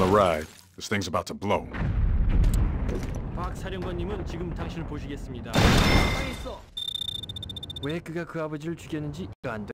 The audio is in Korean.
ride. This thing's about to blow. 박 사령관님은 지금 당신을 보시겠습니다. 가만히 있어. 왜 그가 그 아버지를 죽였는지 이해가 안 돼.